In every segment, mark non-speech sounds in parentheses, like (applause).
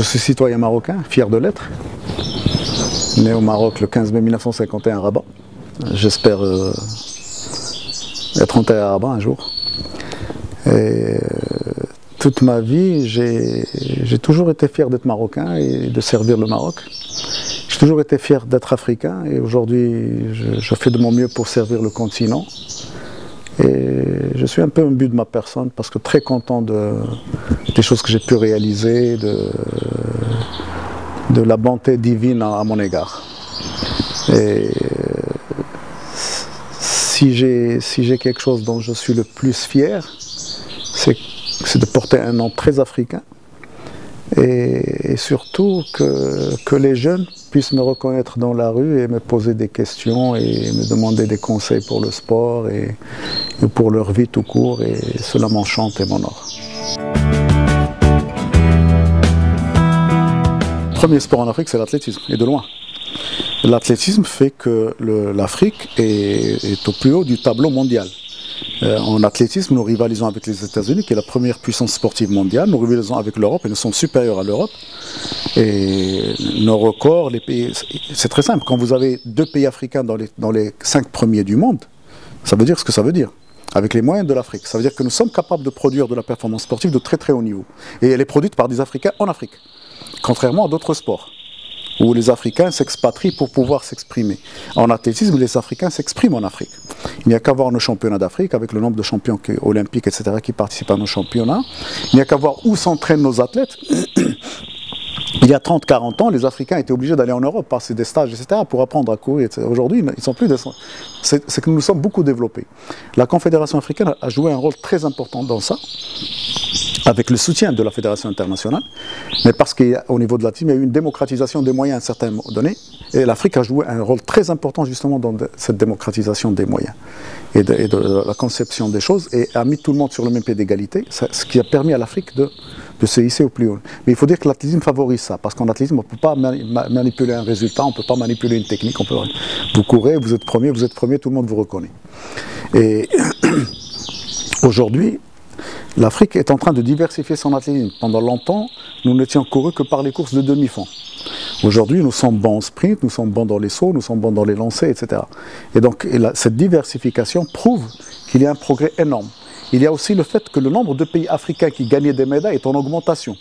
Je suis citoyen marocain, fier de l'être. Né au Maroc le 15 mai 1951 à Rabat. J'espère euh, être enterré à Rabat un jour. Et euh, toute ma vie, j'ai toujours été fier d'être marocain et de servir le Maroc. J'ai toujours été fier d'être africain et aujourd'hui, je, je fais de mon mieux pour servir le continent. Et je suis un peu un but de ma personne parce que très content de, des choses que j'ai pu réaliser, de, de la bonté divine à, mon égard. Et si j'ai si quelque chose dont je suis le plus fier, c'est de porter un nom très africain et, surtout que, que, les jeunes puissent me reconnaître dans la rue et me poser des questions et me demander des conseils pour le sport et, pour leur vie tout court et cela m'enchante et m'honore. Le premier sport en Afrique, c'est l'athlétisme, et de loin. L'athlétisme fait que l'Afrique est au plus haut du tableau mondial. Euh, en athlétisme, nous rivalisons avec les États-Unis, qui est la première puissance sportive mondiale. Nous rivalisons avec l'Europe et nous sommes supérieurs à l'Europe. Et nos records, les pays, c'est très simple. Quand vous avez deux pays africains dans les, dans les cinq premiers du monde, ça veut dire ce que ça veut dire avec les moyens de l'Afrique. Ça veut dire que nous sommes capables de produire de la performance sportive de très très haut niveau. Et elle est produite par des Africains en Afrique, contrairement à d'autres sports où les Africains s'expatrient pour pouvoir s'exprimer. En athlétisme, les Africains s'expriment en Afrique. Il n'y a qu'à voir nos championnats d'Afrique, avec le nombre de champions olympiques, etc., qui participent à nos championnats. Il n'y a qu'à voir où s'entraînent nos athlètes. Il y a 30-40 ans, les Africains étaient obligés d'aller en Europe, passer des stages, etc., pour apprendre à courir. Aujourd'hui, ils sont plus. C'est que nous sommes beaucoup développés. La Confédération africaine a joué un rôle très important dans ça avec le soutien de la Fédération internationale, mais parce qu'au niveau de la team, il y a eu une démocratisation des moyens à un certain moment donné, et l'Afrique a joué un rôle très important justement dans cette démocratisation des moyens et de, la conception des choses, et a mis tout le monde sur le même pied d'égalité, ce qui a permis à l'Afrique de, se hisser au plus haut. Mais il faut dire que l'athlétisme favorise ça, parce qu'en athlétisme, on ne peut pas manipuler un résultat, on ne peut pas manipuler une technique, on peut, vous courez, vous êtes premier, vous êtes premier, tout le monde vous reconnaît. Et (clears throat) aujourd'hui, L'Afrique est en train de diversifier son athlétisme. Pendant longtemps, nous n'étions courus que par les courses de demi-fond. Aujourd'hui, nous sommes bons en sprint, nous sommes bons dans les sauts, nous sommes bons dans les lancers, etc. Et donc, cette diversification prouve qu'il y a un progrès énorme. Il y a aussi le fait que le nombre de pays africains qui gagnaient des médailles est en augmentation.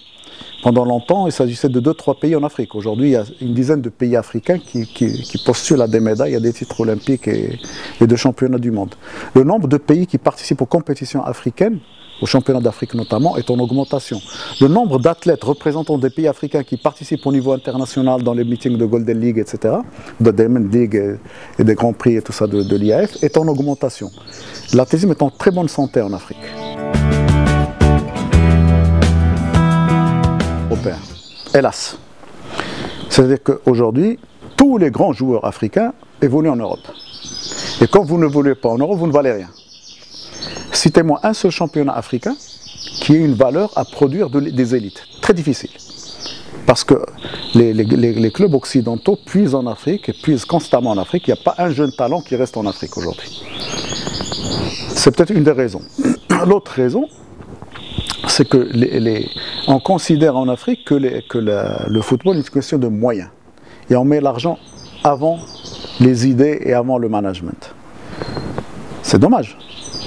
Pendant longtemps, il s'agissait de 2-3 pays en Afrique. Aujourd'hui, il y a une dizaine de pays africains qui, postulent à des médailles, à des titres olympiques et, et de championnats du monde. Le nombre de pays qui participent aux compétitions africaines au championnat d'Afrique notamment, est en augmentation. Le nombre d'athlètes représentant des pays africains qui participent au niveau international dans les meetings de Golden League, etc., de Diamond League et, des Grands Prix et tout ça de, l'IAF, est en augmentation. L'athlétisme est en très bonne santé en Afrique. Hélas. C'est-à-dire qu'aujourd'hui, tous les grands joueurs africains évoluent en Europe. Et quand vous ne voulez pas en Europe, vous ne valez rien. Citez-moi un seul championnat africain qui ait une valeur à produire des élites. Très difficile. Parce que les, clubs occidentaux puisent en Afrique et puisent constamment en Afrique. Il n'y a pas un jeune talent qui reste en Afrique aujourd'hui. C'est peut-être une des raisons. (clears throat) L'autre raison, c'est que on considère en Afrique que, le football est une question de moyens. Et on met l'argent avant les idées et avant le management. C'est dommage.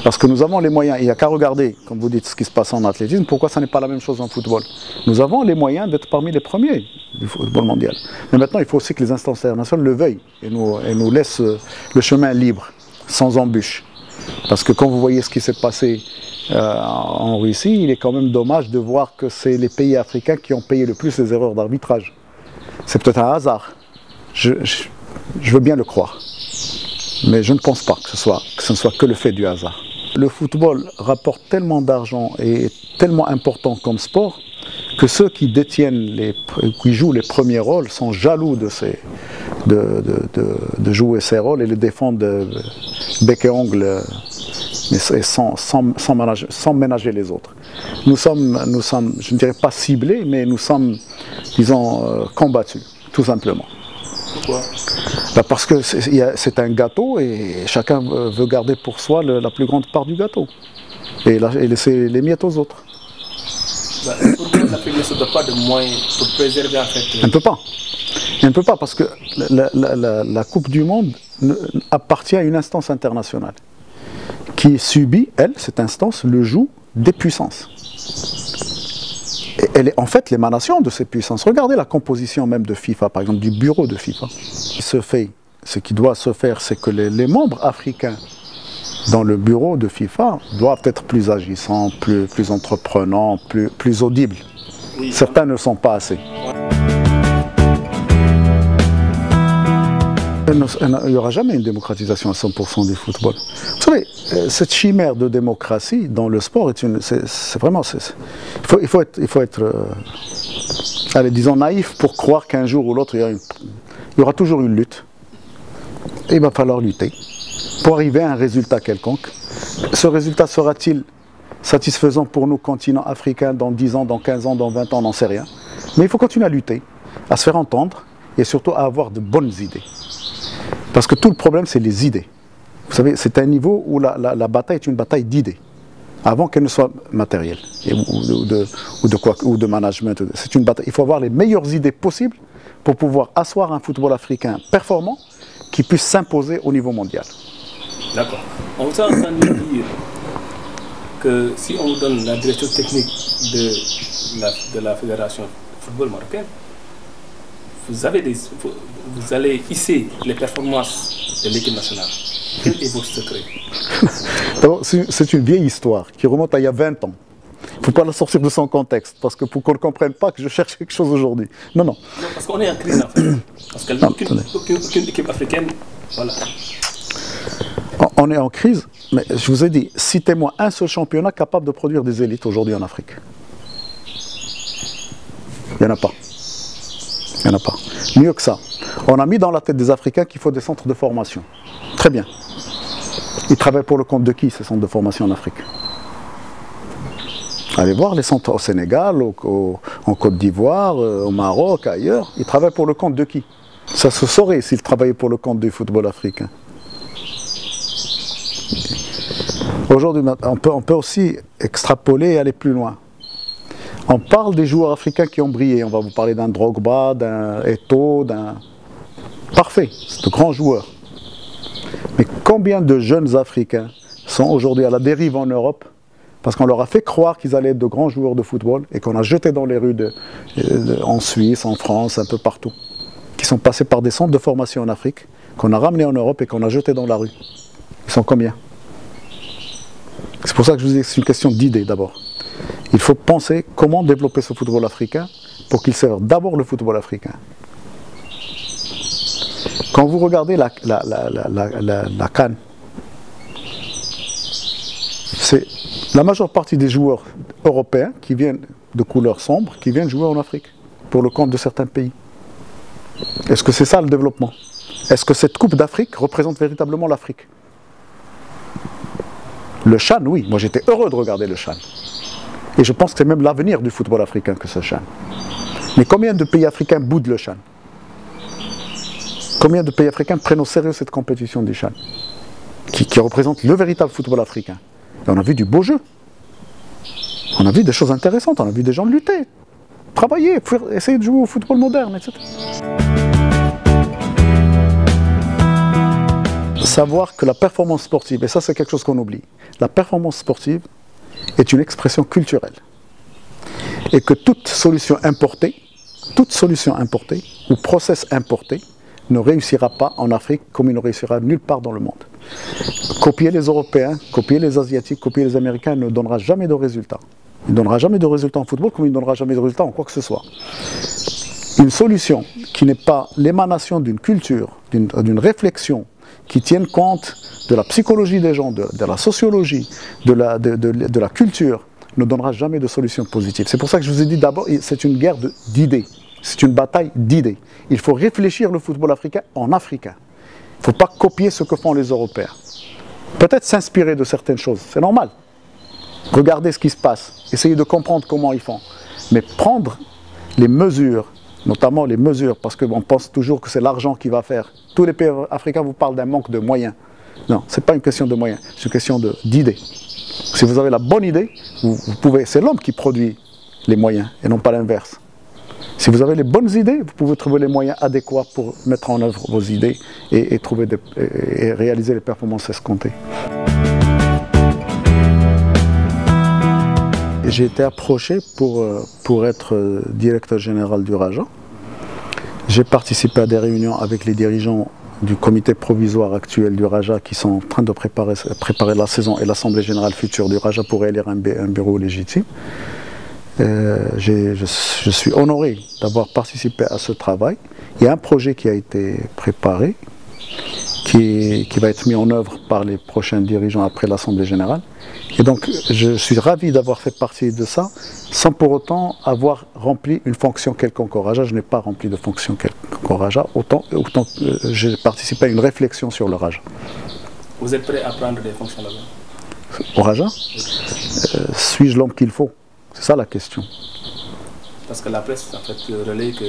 Parce que nous avons les moyens, il n'y a qu'à regarder, comme vous dites, ce qui se passe en athlétisme, pourquoi ça n'est pas la même chose en football? Nous avons les moyens d'être parmi les premiers du football mondial. Mais maintenant, il faut aussi que les instances internationales le veuillent et nous, laissent euh, le chemin libre, sans embûches. Parce que quand vous voyez ce qui s'est passé euh, en Russie, il est quand même dommage de voir que c'est les pays africains qui ont payé le plus les erreurs d'arbitrage. C'est peut-être un hasard. Je, veux bien le croire. Mais je ne pense pas que ce, que ce ne soit que le fait du hasard. Le football rapporte tellement d'argent et est tellement important comme sport que ceux qui détiennent, les, jouent les premiers rôles sont jaloux de, jouer ces rôles et les défendent bec et ongle sans, ménager, les autres. Nous sommes, nous sommes, je ne dirais pas ciblés, mais nous sommes, disons, euh, combattus, tout simplement. Pourquoi bah, Parce que c'est un gâteau et chacun veut garder pour soi la plus grande part du gâteau et, laisser les miettes aux autres. Bah, pourquoi l'Afrique ne se doit pas de moyens pour préserver en fait Elle ne peut pas. Elle ne peut pas parce que la, la- la- la Coupe du Monde appartient à une instance internationale qui subit, elle, cette instance, le joug des puissances. Et elle est en fait l'émanation de ces puissances. Regardez la composition même de FIFA, par exemple, du bureau de FIFA. Ce qui se fait, ce qui doit se faire, c'est que les, les membres africains dans le bureau de FIFA doivent être plus agissants, plus, plus entreprenants, plus, plus audibles. Certains ne sont pas assez. Il n'y aura jamais une démocratisation à 100% du football. Vous savez, euh, cette chimère de démocratie dans le sport, est c'est vraiment... c'est- il, faut, il faut être, il faut être euh, allez, disons, naïf pour croire qu'un jour ou l'autre, il, y aura toujours une lutte. Et il va falloir lutter pour arriver à un résultat quelconque. Ce résultat sera-t-il satisfaisant pour nous, continent africain, dans 10 ans, dans 15 ans, dans 20 ans, on n'en sait rien. Mais il faut continuer à lutter, à se faire entendre et surtout à avoir de bonnes idées. Parce que tout le problème, c'est les idées. Vous savez, c'est un niveau où la, la- bataille est une bataille d'idées, avant qu'elle ne soit matérielle, ou de, ou de quoi, ou de management. C'est une bataille. Il faut avoir les meilleures idées possibles pour pouvoir asseoir un football africain performant qui puisse s'imposer au niveau mondial. D'accord. On vous a entendu dire que si on vous donne la direction technique de la, de la fédération de football marocaine, vous, avez des, vous, vous allez hisser les performances de l'équipe nationale. Quel est votre secret (laughs) C'est une vieille histoire qui remonte à il y a 20 ans. Il ne faut pas la sortir de son contexte, parce que pour qu'on ne comprenne pas que je cherche quelque chose aujourd'hui. Non, non. Non, parce qu'on est en crise en fait. Parce Non, aucune, équipe africaine, voilà. On est en crise, mais je vous ai dit, citez-moi un seul championnat capable de produire des élites aujourd'hui en Afrique. Il n'y en a pas. Il n'y en a pas. Mieux que ça. On a mis dans la tête des Africains qu'il faut des centres de formation. Très bien. Ils travaillent pour le compte de qui ces centres de formation en Afrique? Allez voir les centres au Sénégal, au- en Côte d'Ivoire, euh, au Maroc, ailleurs. Ils travaillent pour le compte de qui? Ça se saurait s'ils travaillaient pour le compte du football africain. Aujourd'hui, on peut aussi extrapoler et aller plus loin. On parle des joueurs africains qui ont brillé. On va vous parler d'un Drogba, d'un Eto'o, d'un... Parfait, c'est de grands joueurs. Mais combien de jeunes Africains sont aujourd'hui à la dérive en Europe parce qu'on leur a fait croire qu'ils allaient être de grands joueurs de football et qu'on a jeté dans les rues de- en Suisse, en France, un peu partout, qui sont passés par des centres de formation en Afrique, qu'on a ramenés en Europe et qu'on a jetés dans la rue. Ils sont combien? C'est pour ça que je vous dis que c'est une question d'idée d'abord. Il faut penser comment développer ce football africain pour qu'il serve d'abord le football africain. Quand vous regardez la, Cannes, c'est la majeure partie des joueurs européens qui viennent de couleur sombre, qui viennent jouer en Afrique, pour le compte de certains pays. Est-ce que c'est ça le développement? Est-ce que cette Coupe d'Afrique représente véritablement l'Afrique? Le Chan, oui. Moi j'étais heureux de regarder le Chan. Et je pense que c'est même l'avenir du football africain que ce Chan. Mais combien de pays africains boudent le Chan Combien de pays africains prennent au sérieux cette compétition du Chan qui, qui représente le véritable football africain? Et on a vu du beau jeu. On a vu des choses intéressantes, on a vu des gens lutter, travailler, essayer de jouer au football moderne, etc. Savoir que la performance sportive, et ça c'est quelque chose qu'on oublie, la performance sportive est une expression culturelle. Et que toute solution importée, toute solution importée ou process importé ne réussira pas en Afrique comme il ne réussira nulle part dans le monde. Copier les Européens, copier les Asiatiques, copier les Américains ne donnera jamais de résultats. Il ne donnera jamais de résultats en football comme il ne donnera jamais de résultats en quoi que ce soit. Une solution qui n'est pas l'émanation d'une culture, d'une d'une réflexion qui tienne compte de la psychologie des gens, de, la sociologie, de la, culture, ne donnera jamais de solution positive. C'est pour ça que je vous ai dit d'abord, c'est une guerre d'idées. C'est une bataille d'idées. Il faut réfléchir le football africain en africain. Il ne faut pas copier ce que font les Européens. Peut-être s'inspirer de certaines choses, c'est normal. Regardez ce qui se passe, essayez de comprendre comment ils font. Mais prendre les mesures, notamment les mesures, parce qu'on pense toujours que c'est l'argent qui va faire. Tous les pays africains vous parlent d'un manque de moyens. Non, ce n'est pas une question de moyens, c'est une question d'idées. Si vous avez la bonne idée, vous, pouvez. C'est l'homme qui produit les moyens et non pas l'inverse. Si vous avez les bonnes idées, vous pouvez trouver les moyens adéquats pour mettre en œuvre vos idées et réaliser les performances escomptées. J'ai été approché pour, euh, pour être euh, directeur général du Raja. J'ai participé à des réunions avec les dirigeants du comité provisoire actuel du Raja qui sont en train de préparer, préparer la saison et l'Assemblée générale future du Raja pour élire un, bureau légitime. Euh, je, suis honoré d'avoir participé à ce travail. Il y a un projet qui a été préparé, qui, qui va être mis en œuvre par les prochains dirigeants après l'Assemblée générale. Et donc, je suis ravi d'avoir fait partie de ça, sans pour autant avoir rempli une fonction quelconque au Raja. Je n'ai pas rempli de fonction quelconque au Raja, autant, autant que j'ai participé à une réflexion sur le Raja. Vous êtes prêt à prendre des fonctions là-bas? Au Raja euh, Suis-je l'homme qu'il faut? C'est ça la question. Parce que la presse, en fait, relaie que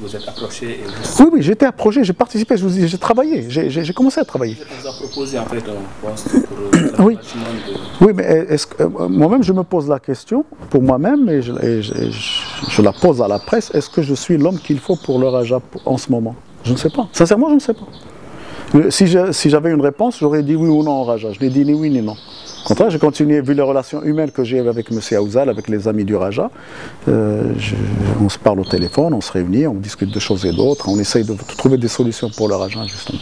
vous êtes approché et Oui, oui, j'étais approché, j'ai participé, j'ai travaillé, j'ai commencé à travailler. Vous avez proposé en fait un poste pour euh, (coughs) oui. oui, mais est-ce que, euh, moi-même je me pose la question, pour moi-même, et, je, je, la pose à la presse, est-ce que je suis l'homme qu'il faut pour le Raja en ce moment? Je ne sais pas. Sincèrement, je ne sais pas. Si j'avais une réponse, j'aurais dit oui ou non au Raja. Je n'ai dit ni oui ni non. Au contraire, j'ai continué, vu les relations humaines que j'ai avec M. Aouzal, avec les amis du Raja. Euh, on se parle au téléphone, on se réunit, on discute de choses et d'autres, on essaye de trouver des solutions pour le Raja, justement.